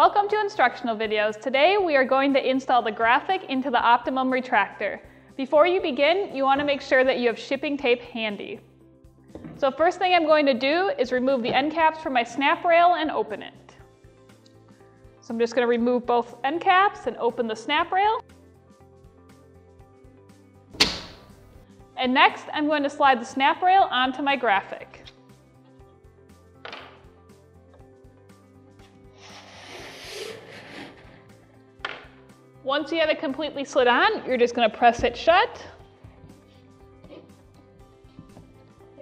Welcome to instructional videos. Today we are going to install the graphic into the Optimum retractor. Before you begin, you want to make sure that you have shipping tape handy. So first thing I'm going to do is remove the end caps from my snap rail and open it. So I'm just going to remove both end caps and open the snap rail. And next, I'm going to slide the snap rail onto my graphic. Once you have it completely slid on, you're just gonna press it shut.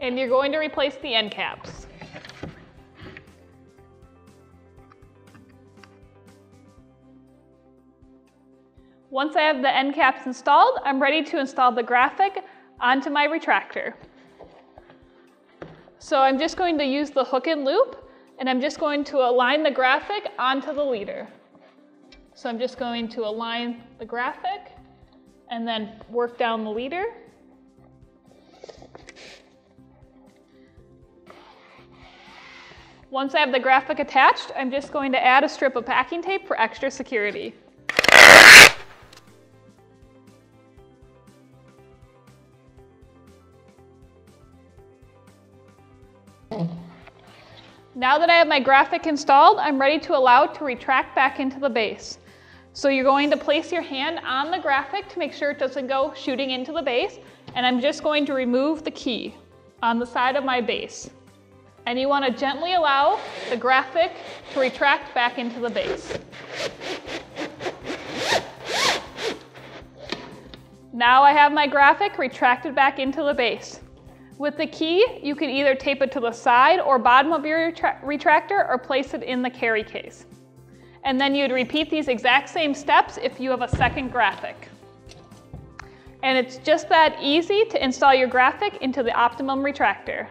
And you're going to replace the end caps. Once I have the end caps installed, I'm ready to install the graphic onto my retractor. So I'm just going to use the hook and loop, and I'm just going to align the graphic onto the leader. So I'm just going to align the graphic and then work down the leader. Once I have the graphic attached, I'm just going to add a strip of packing tape for extra security. Now that I have my graphic installed, I'm ready to allow it to retract back into the base. So you're going to place your hand on the graphic to make sure it doesn't go shooting into the base. And I'm just going to remove the key on the side of my base. And you want to gently allow the graphic to retract back into the base. Now I have my graphic retracted back into the base. With the key, you can either tape it to the side or bottom of your retractor or place it in the carry case. And then you'd repeat these exact same steps if you have a second graphic. And it's just that easy to install your graphic into the Optimum retractor.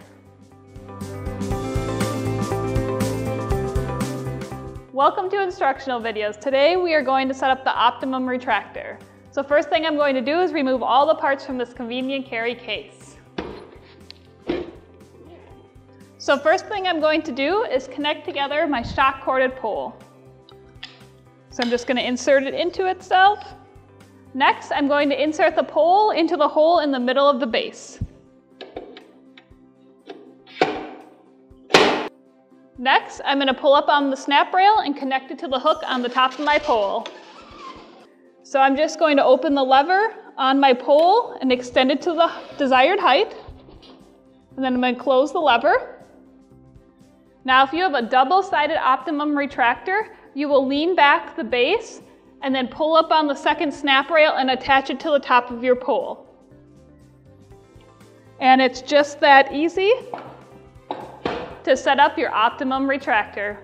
Welcome to instructional videos. Today we are going to set up the Optimum retractor. So first thing I'm going to do is remove all the parts from this convenient carry case. So first thing I'm going to do is connect together my shock corded pole. So I'm just going to insert it into itself. Next, I'm going to insert the pole into the hole in the middle of the base. Next, I'm going to pull up on the snap rail and connect it to the hook on the top of my pole. So I'm just going to open the lever on my pole and extend it to the desired height. And then I'm going to close the lever. Now if you have a double-sided optimum retractor, you will lean back the base and then pull up on the second snap rail and attach it to the top of your pole. And it's just that easy to set up your optimum retractor.